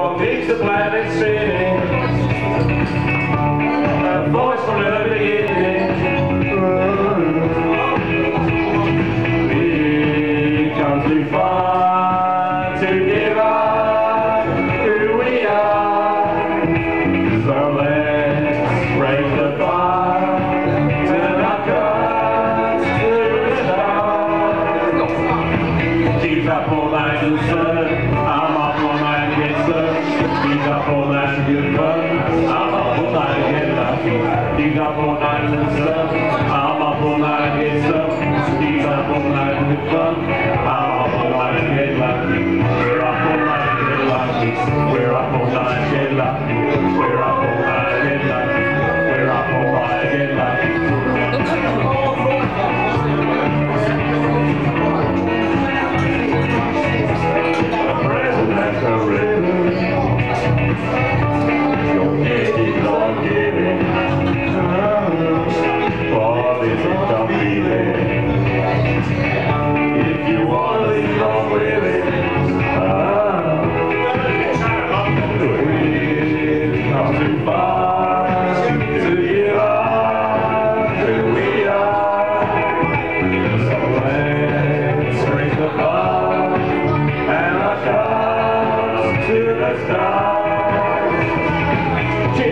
for keeps the planet spinning. These up all night in the. I'm up all night in the club. These up all night in the.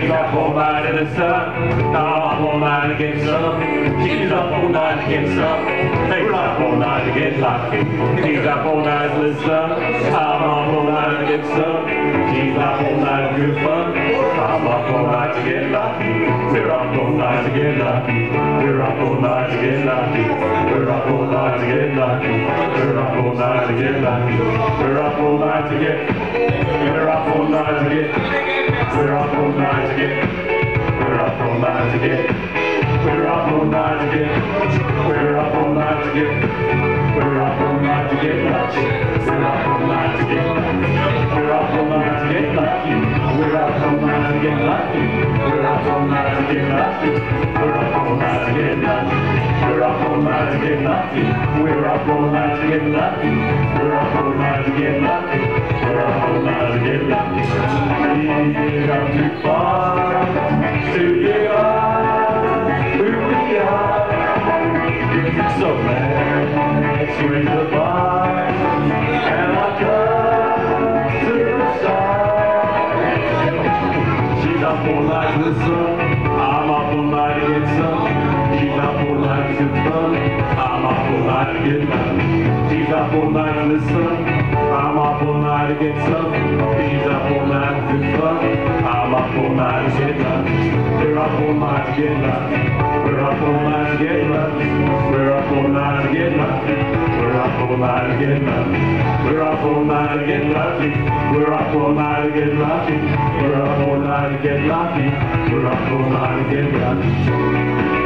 She's up all night in the sun, I'm up all night to get some. She's up all night to get some. We're up all night to get lucky. She's up all night in the sun, I'm up all night to get some. She's up all night to good fun, I'm up all night to get lucky. We're up all night to get lucky. We're up all night to get lucky. We're up all night to get lucky. We're up all night to get lucky. We're up all night to get. We're up all night to get. Night get. We're up all night get. We're up all night get. We're up all night to get lucky. We're up all night to get. We're up all night to get lucky. We're up all night to get lucky. We're up all night to get lucky. We're up all night to get lucky. We're up all night to get lucky. We're up all night to get lucky. We're up all night to get lucky. We're up all night to get lucky. We come too far So let's the and to the. She's up all night. I'm up all night to get some. She's up all night to fun. I'm up all night to. She's up all night the sun. I'm up all night to some. She's up all night to fun. I'm up all night to none. We're up all night to. We're up all night to. We're up all night to get lucky. We're up all night to get lucky. We're up all night to get lucky. We're up all night to get lucky. We're up all night to get lucky. We're up all night to get lucky.